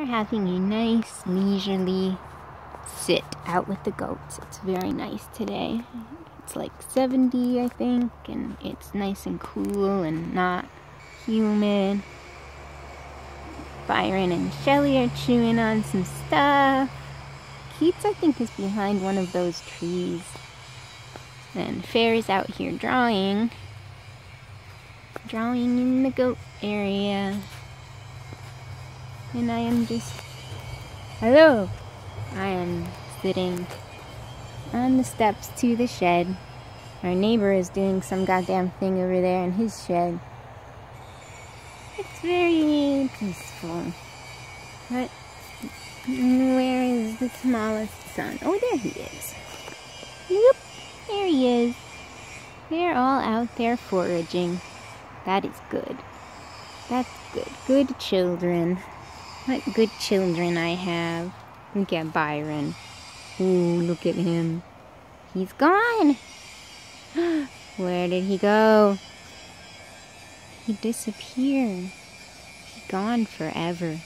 They're having a nice leisurely sit out with the goats. It's very nice today. It's like 70, I think, and it's nice and cool and not humid. Byron and Shelly are chewing on some stuff. Keats, I think, is behind one of those trees. And Fair is out here drawing. Drawing in the goat area. And I am just... Hello! I am sitting on the steps to the shed. Our neighbor is doing some goddamn thing over there in his shed. It's very peaceful. But where is the smallest son? Oh, there he is. Yep, there he is. They're all out there foraging. That is good. That's good. Good children. What good children I have. Look at Byron. Ooh, look at him. He's gone. Where did he go? He disappeared. He gone forever.